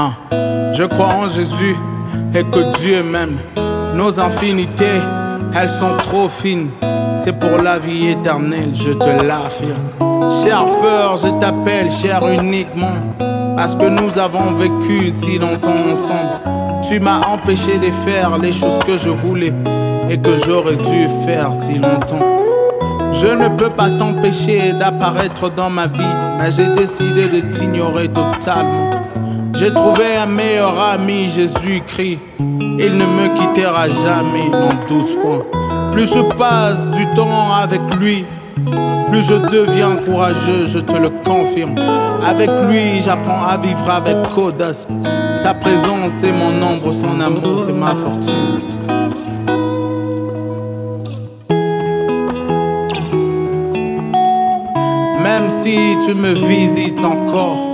Hein. Je crois en Jésus et que Dieu m'aime. Nos infinités, elles sont trop fines. C'est pour la vie éternelle, je te l'affirme. Cher peur, je t'appelle cher uniquement. Parce que nous avons vécu si longtemps ensemble. Tu m'as empêché de faire les choses que je voulais et que j'aurais dû faire si longtemps. Je ne peux pas t'empêcher d'apparaître dans ma vie, mais j'ai décidé de t'ignorer totalement. J'ai trouvé un meilleur ami, Jésus-Christ. Il ne me quittera jamais, dans 12 points. Plus je passe du temps avec lui, plus je deviens courageux, je te le confirme. Avec lui, j'apprends à vivre avec audace. Sa présence est mon ombre, son amour, c'est ma fortune. Même si tu me visites encore,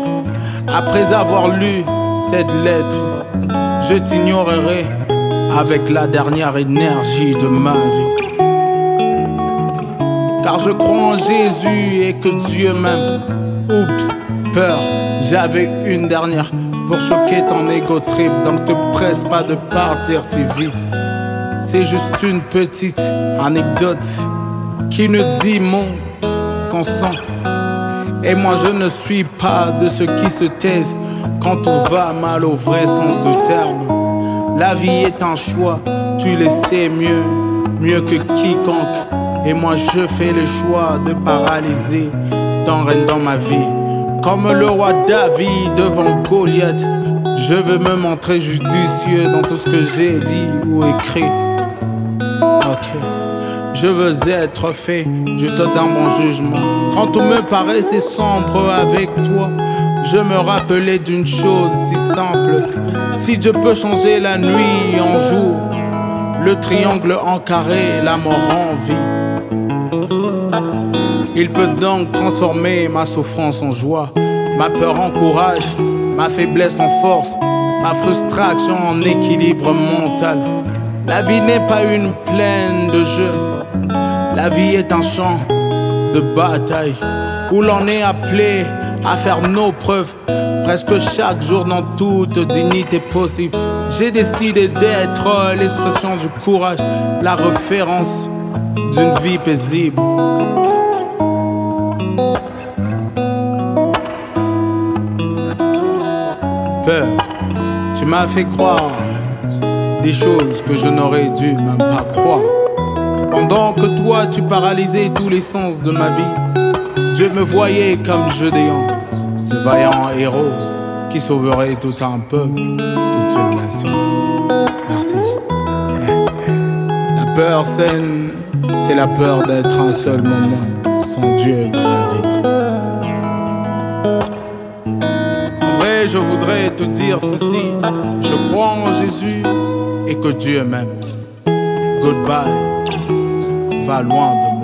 après avoir lu cette lettre, je t'ignorerai avec la dernière énergie de ma vie. Car je crois en Jésus et que Dieu m'aime. Oups, peur, j'avais une dernière pour choquer ton ego trip. Donc te presse pas de partir si vite. C'est juste une petite anecdote qui ne dit mon consent. Et moi je ne suis pas de ceux qui se taisent quand tout va mal au vrai sens du terme. La vie est un choix, tu le sais mieux, mieux que quiconque. Et moi je fais le choix de paralyser ton règne dans ma vie. Comme le roi David devant Goliath, je veux me montrer judicieux dans tout ce que j'ai dit ou écrit. Je veux être fait juste dans mon jugement. Quand tout me paraissait sombre avec toi, je me rappelais d'une chose si simple. Si Dieu peut changer la nuit en jour, le triangle en carré, la mort en vie. Il peut donc transformer ma souffrance en joie, ma peur en courage, ma faiblesse en force, ma frustration en équilibre mental. La vie n'est pas une plaine de jeu. La vie est un champ de bataille où l'on est appelé à faire nos preuves presque chaque jour dans toute dignité possible. J'ai décidé d'être l'expression du courage, la référence d'une vie paisible. Peur, tu m'as fait croire des choses que je n'aurais dû même pas croire. Pendant que toi tu paralysais tous les sens de ma vie, Dieu me voyait comme Gédéon, ce vaillant héros qui sauverait tout un peuple, toute une nation. Merci. La peur saine, c'est la peur d'être un seul moment sans Dieu dans ma vie. En vrai, je voudrais te dire ceci, je crois en Jésus et que Dieu m'aime. Goodbye va loin de